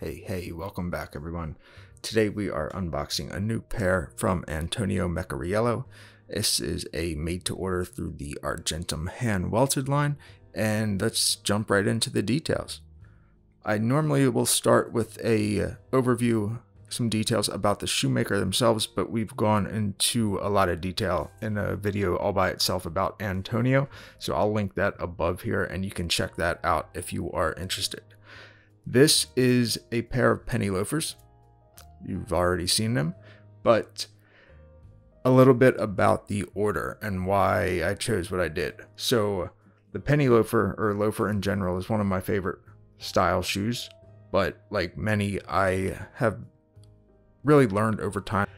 Hey, hey, welcome back everyone. Today we are unboxing a new pair from Antonio Meccariello. This is a made to order through the Argentum hand welted line, and let's jump right into the details. I normally will start with a uh, overview, some details about the shoemaker themselves, but we've gone into a lot of detail in a video all by itself about Antonio, so I'll link that above here and you can check that out if you are interested. This is a pair of penny loafers. You've already seen them, but a little bit about the order and why I chose what I did. So, the penny loafer or loafer in general is one of my favorite style shoes, but like many, I have really learned over time.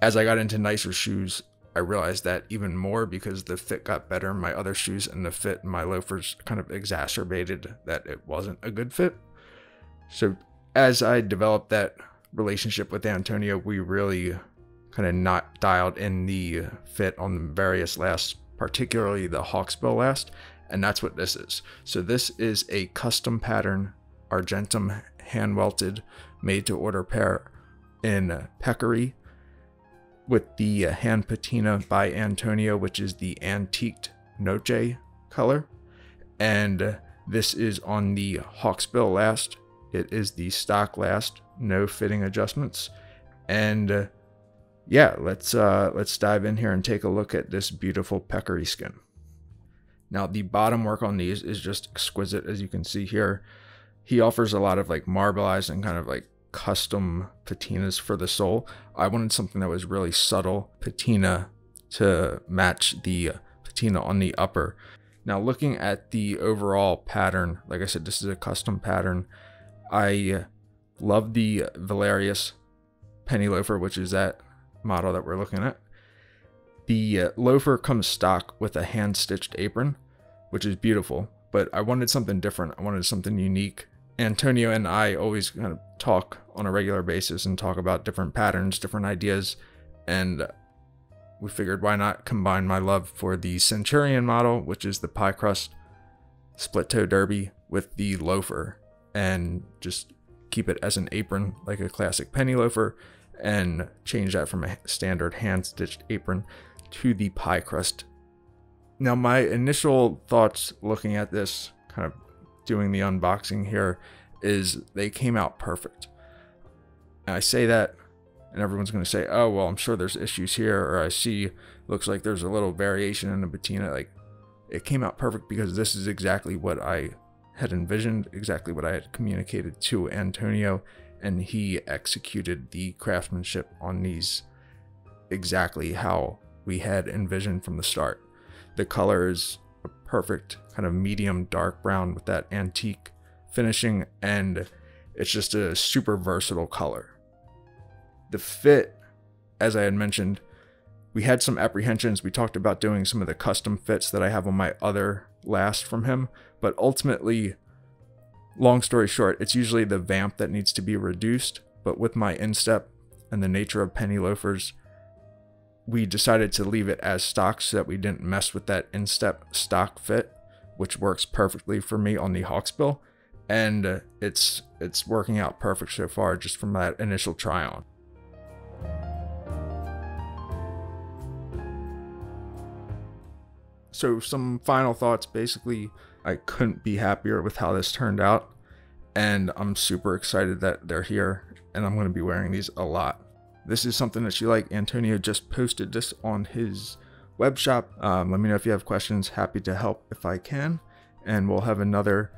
As I got into nicer shoes, I realized that even more because the fit got better in my other shoes and the fit in my loafers kind of exacerbated that it wasn't a good fit. So as I developed that relationship with Antonio, we really kind of not dialed in the fit on the various lasts, particularly the hawksbill last, and that's what this is. So this is a custom pattern Argentum hand welted made to order pair in peccary with the hand patina by Antonio, which is the antiqued noche color. And this is on the hawksbill last it is the stock last, no fitting adjustments. And uh, yeah, let's uh, let's dive in here and take a look at this beautiful peccary skin. Now the bottom work on these is just exquisite as you can see here. He offers a lot of like marbleized and kind of like custom patinas for the sole. I wanted something that was really subtle patina to match the patina on the upper. Now looking at the overall pattern, like I said, this is a custom pattern. I love the Valerius penny loafer, which is that model that we're looking at. The uh, loafer comes stock with a hand stitched apron, which is beautiful, but I wanted something different. I wanted something unique. Antonio and I always kind of talk on a regular basis and talk about different patterns, different ideas, and we figured why not combine my love for the Centurion model, which is the pie crust split toe derby, with the loafer and just keep it as an apron like a classic penny loafer and change that from a standard hand stitched apron to the pie crust. Now, my initial thoughts looking at this, kind of doing the unboxing here, is they came out perfect. And I say that, and everyone's going to say, oh, well, I'm sure there's issues here, or I see looks like there's a little variation in the patina. Like, it came out perfect because this is exactly what I had envisioned, exactly what I had communicated to Antonio, and he executed the craftsmanship on these exactly how we had envisioned from the start. The color is a perfect kind of medium dark brown with that antique finishing, and it's just a super versatile color. The fit, as I had mentioned, we had some apprehensions. We talked about doing some of the custom fits that I have on my other last from him, but ultimately, long story short, it's usually the vamp that needs to be reduced. But with my instep and the nature of penny loafers, we decided to leave it as stock so that we didn't mess with that instep stock fit, which works perfectly for me on the Hawksbill. And uh, it's it's working out perfect so far just from that initial try on. So some final thoughts. Basically, I couldn't be happier with how this turned out, and I'm super excited that they're here, and I'm going to be wearing these a lot. This is something that you like. Antonio just posted this on his web shop. Um, let me know if you have questions. Happy to help if I can, and we'll have another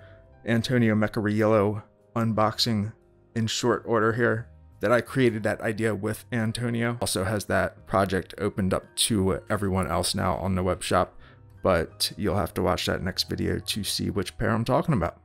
Antonio Meccariello unboxing in short order here that I created that idea with Antonio. Also has that project opened up to everyone else now on the web shop but you'll have to watch that next video to see which pair I'm talking about.